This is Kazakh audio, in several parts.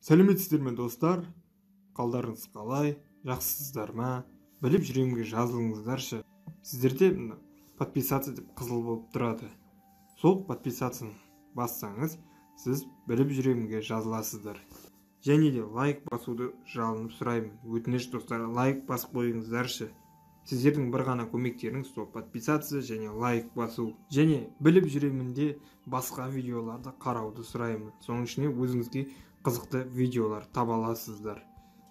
сәлеметсіздер ме достар? Қалдарыңыз қалай? Жақсысыздар ма? Біліп жүремге жазылыңыздаршы. Сіздерде подписаться деп қызыл болып тұрады. Сол подписацияны бассаңыз сіз біліп жүремге жазыласыздар. Және де лайк басуды жалынып сұраймын. Өтініш достар лайк басып қойыңыздаршы. Сіздердің бір ғана көмектеріңіз сол подписаться және лайк басу және біліп жүремінде басқа видеоларды қарауды сұраймын. Соның ішіне өзіңізге қызықты видеолар таба аласыздар.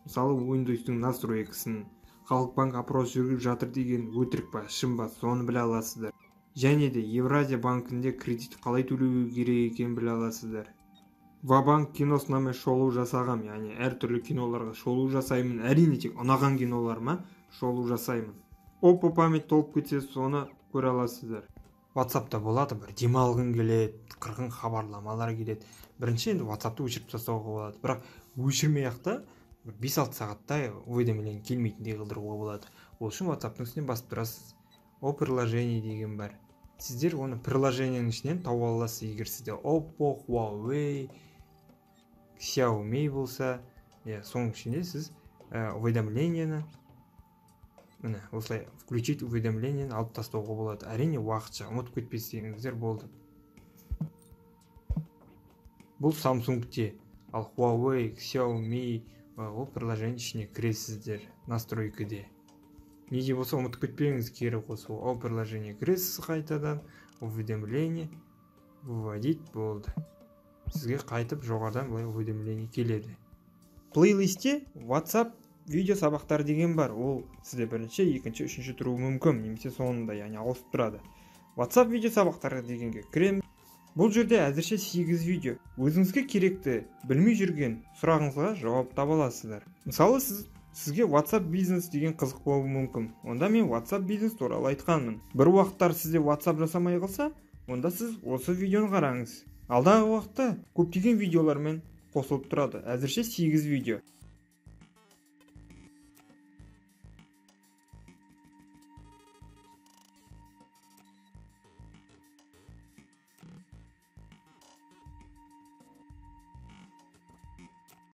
Мысалы windows настройкасын халық опрос жүргізіп жатыр деген өтірік па шын ба соны біле аласыздар. Және де евразия банкінде кредит қалай төлеу керек екенін біле аласыздар. Вабанк киносына мен шолу жасағам яғни әртүрлі киноларға шолу жасаймын. Әрине тек ұнаған киноларыма шолу жасаймын. Оппо память толып кетсе соны көре аласыздар. Ватсапта болады бір демалғың келеді қырғын хабарламалар келеді. Бірінші енді ватсапты өшіріп тастауға болады. Бірақ өшірмей ақ та бес алты сағатта уведомление келмейтіндей қылдыруға болады. Ол үшін ватсаптың үстінен басып тұрасыз. О приложение деген бар. Сіздер оны приложениенің ішінен тауып аласыз. Егер сізде oppo huawei xiaomi болса иә соның ішінде сіз ә, уведомлениені міне осылай включить уведомлениені алып тастауға болады. Әрине уақытша ұмытып кетпесеңіздер болды. Бұл самсунгте ал huawei xiaomi ол приложение ішіне кіресіздер настройкаде не де болса ұмытып кетпеңіз кері қосу ол. Приложение кіресіз қайтадан уведомление выводить болды. Сізге қайтып жоғарыдан былай уведомление келеді. Плейлистте whatsapp видео сабақтар деген бар. Ол сізде бірінші екінші үшінші тұруы мүмкін немесе соңында яғни ауысып тұрады. Whatsapp видео сабақтары дегенге кіреміз бұл жерде әзірше 8 видео. Өзіңізге керекті білмей жүрген сұрағыңызға жауап таба аласыздар. Мысалы сіз сізге whatsapp бизнес деген қызық болуы мүмкін. Онда мен whatsapp бизнес туралы айтқанмын. Бір уақыттар сізде whatsapp жасамай қалса онда сіз осы видеоны қараңыз. Алдағы уақытта көптеген видеолармен қосылып тұрады. Әзірше 8 видео.